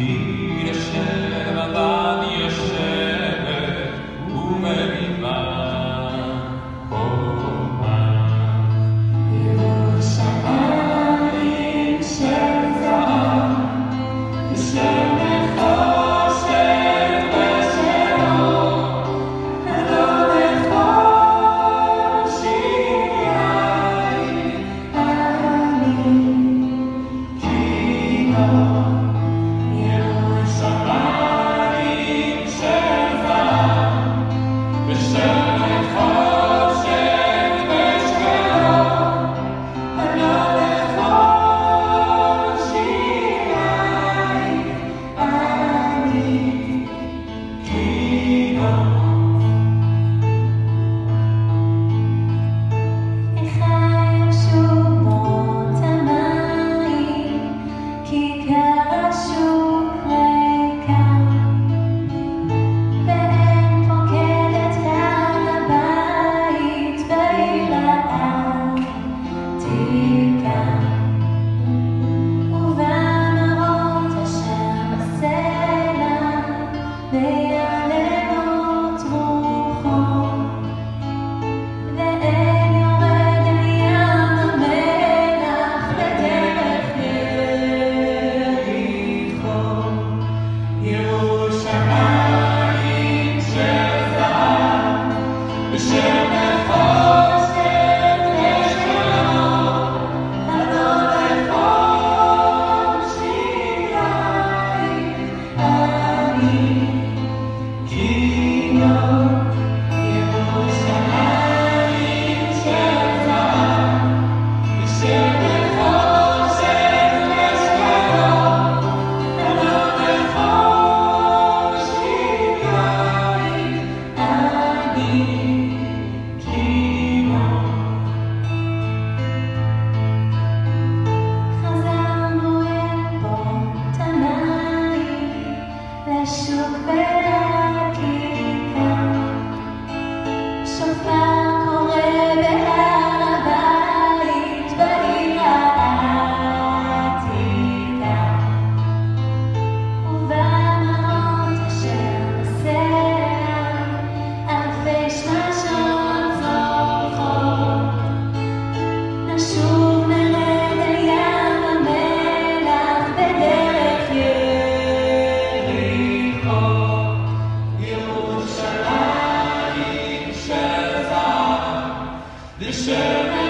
He Christ. The servant.